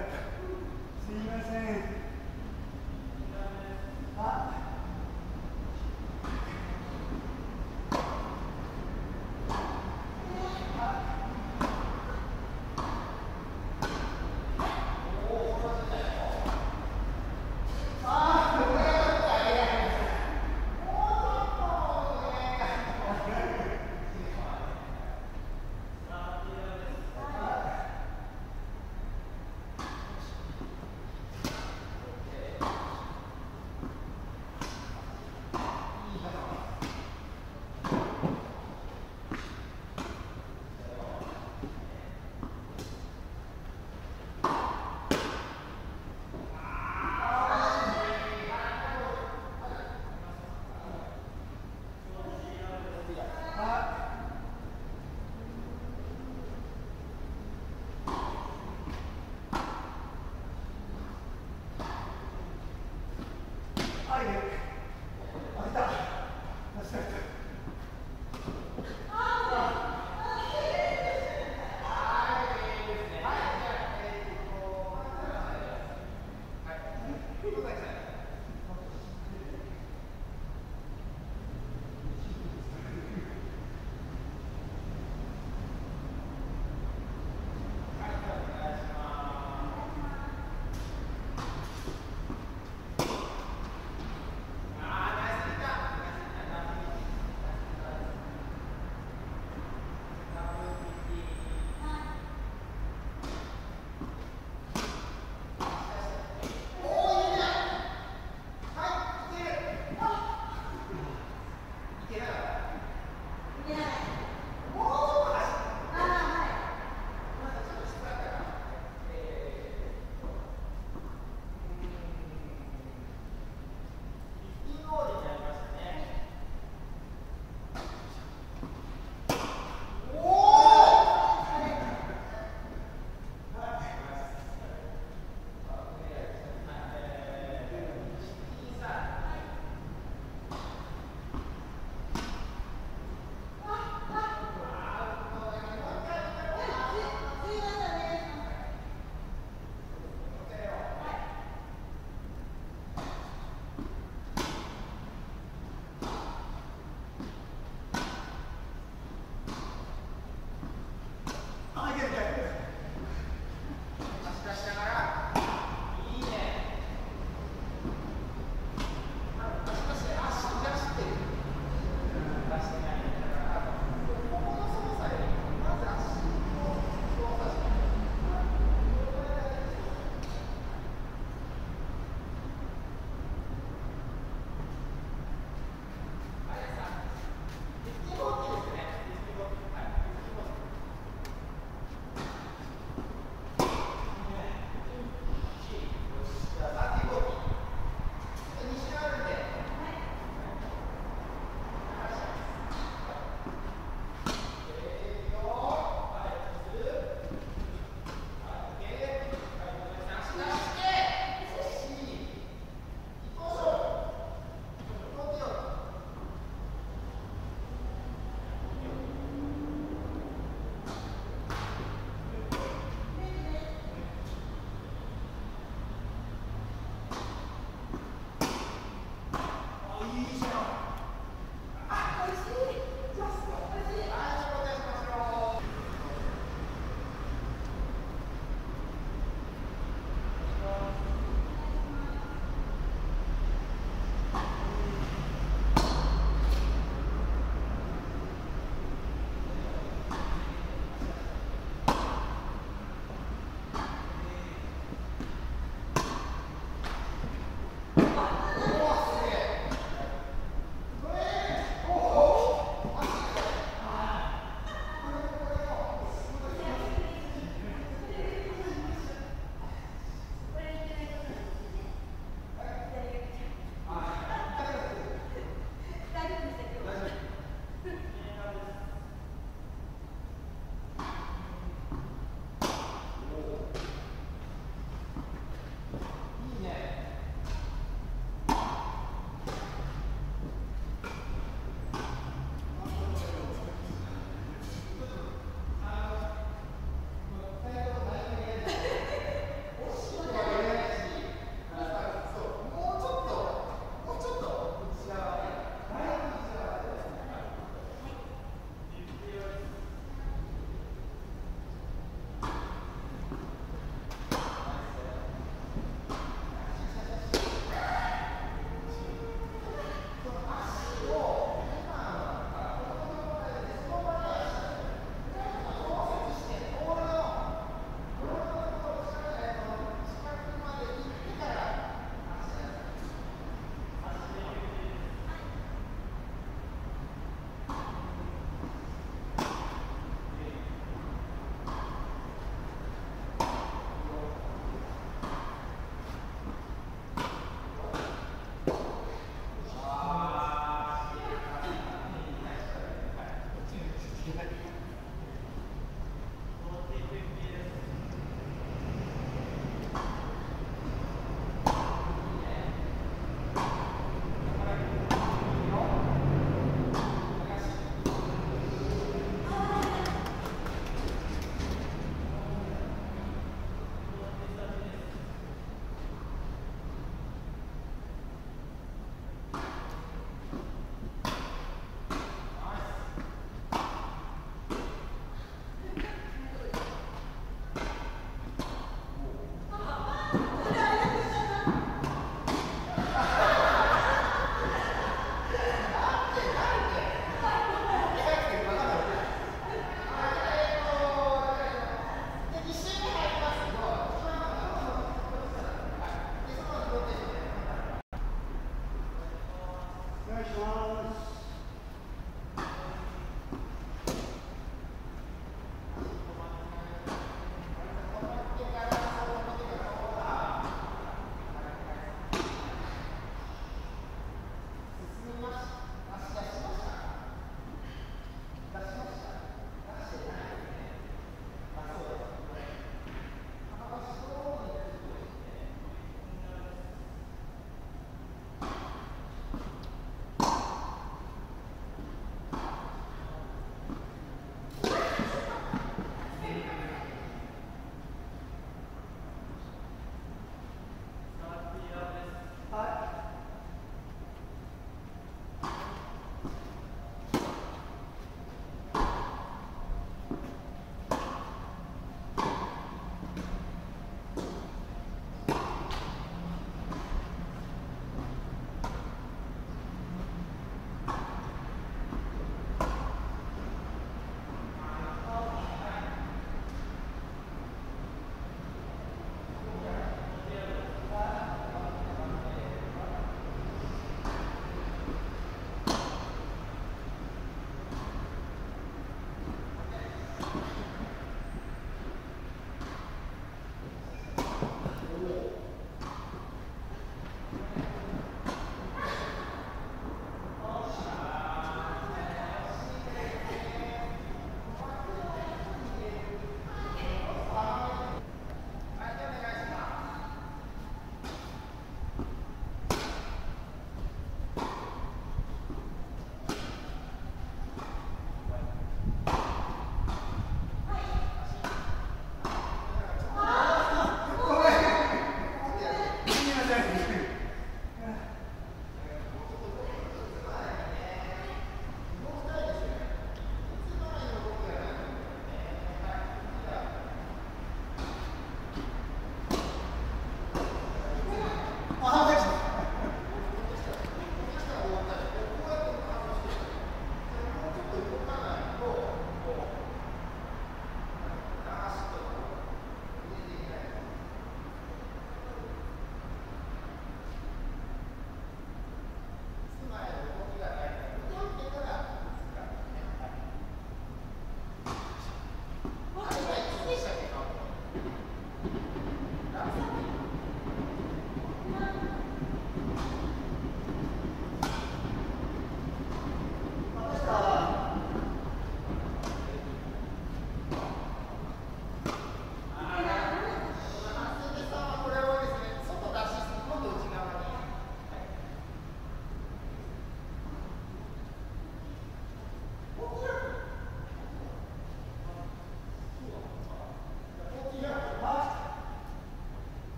て 하게 됩니다.